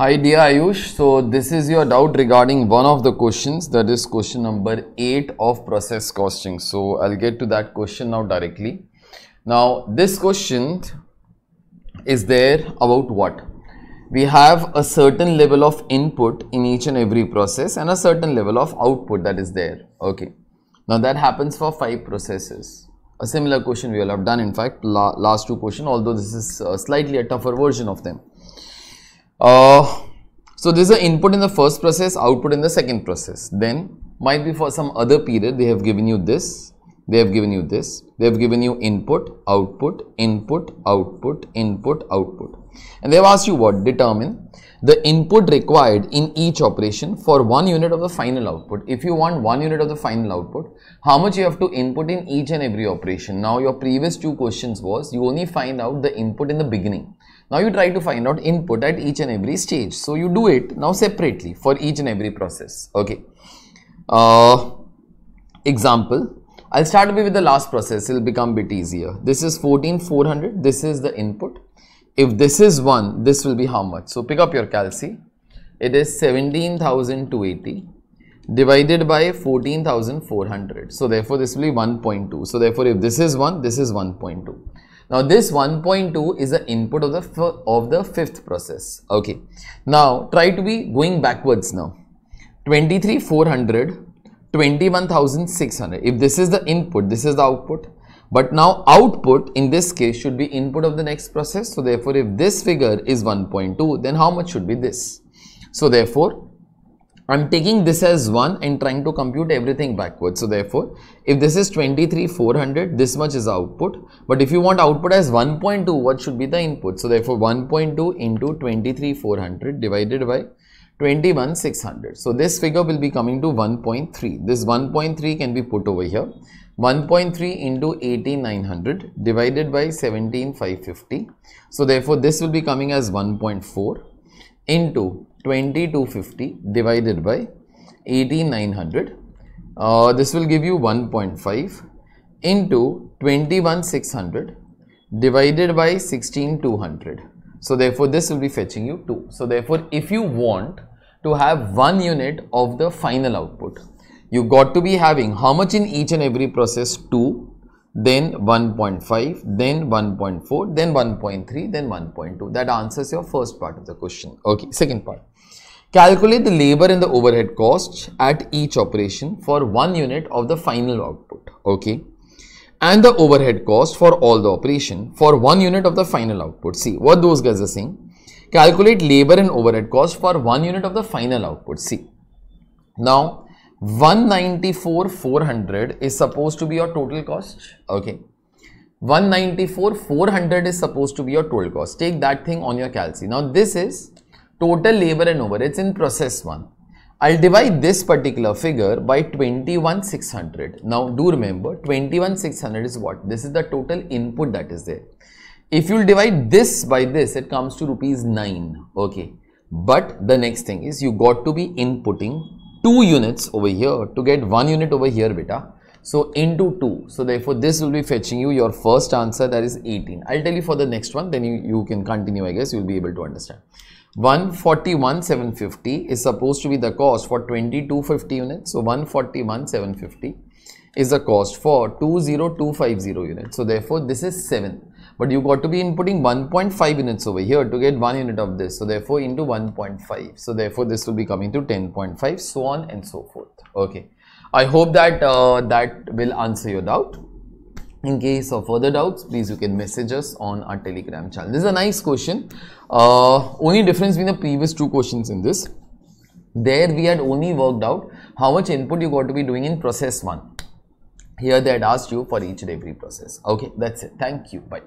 Hi dear Ayush, so this is your doubt regarding one of the questions that is question number 8 of process costing. So I'll get to that question now directly. Now this question is there about what? We have a certain level of input in each and every process and a certain level of output that is there. Okay. Now that happens for 5 processes. A similar question we will have done in fact la last two question although this is uh, slightly a tougher version of them. Uh, so this is the input in the first process, output in the second process. Then might be for some other period they have given you this, they have given you this, they have given you input, output, input, output, input, output. And they have asked you what? Determine the input required in each operation for one unit of the final output. If you want one unit of the final output, how much you have to input in each and every operation. Now your previous two questions was you only find out the input in the beginning. Now you try to find out input at each and every stage. So you do it now separately for each and every process. Okay. Uh, example. I'll start with the last process. It'll become bit easier. This is 14400. This is the input. If this is 1, this will be how much? So pick up your calci. It is 17,280 divided by 14,400. So therefore this will be 1.2. So therefore if this is 1, this is 1.2. Now this 1.2 is the input of the of the fifth process. Okay. Now try to be going backwards now. 23,400, 21,600. If this is the input, this is the output. But now output in this case should be input of the next process. So therefore if this figure is 1.2 then how much should be this? So therefore I'm taking this as 1 and trying to compute everything backwards. So therefore, if this is 23,400, this much is output. But if you want output as 1.2, what should be the input? So therefore, 1.2 into 23,400 divided by 21,600. So this figure will be coming to 1.3. This 1.3 can be put over here. 1.3 into 18,900 divided by 17,550. So therefore, this will be coming as 1.4 into 2250 divided by 18900 uh, this will give you 1.5 into 21600 divided by 16200 so therefore this will be fetching you 2 so therefore if you want to have one unit of the final output. You got to be having how much in each and every process? 2 then 1.5 then 1.4 then 1.3 then 1.2 that answers your first part of the question. Okay second part. Calculate the labor and the overhead costs at each operation for one unit of the final output okay? And the overhead cost for all the operation for one unit of the final output. See what those guys are saying calculate labor and overhead cost for one unit of the final output. See now 194 400 is supposed to be your total cost. Okay. 194 400 is supposed to be your total cost. Take that thing on your calci now this is total labor and overheads in process 1 I'll divide this particular figure by 21600 now do remember 21600 is what? This is the total input that is there if you'll divide this by this it comes to rupees 9 okay. But the next thing is you got to be inputting two units over here to get one unit over here beta. So into 2 so therefore this will be fetching you your first answer that is 18 i'll tell you for the next one then you, you can continue i guess. You'll be able to understand. 141 750 is supposed to be the cost for 2250 units. So 141 750 is the cost for 20250 units. So therefore this is 7 but you got to be inputting 1.5 units over here to get one unit of this. So therefore into 1.5 so therefore this will be coming to 10.5 so on and so forth. Okay. I hope that uh, that will answer your doubt. In case of further doubts please you can message us on our telegram channel. This is a nice question. Uh, only difference between the previous two questions in this. There we had only worked out how much input you got to be doing in process one here they had asked you for each and every process. Okay that's it. Thank you. Bye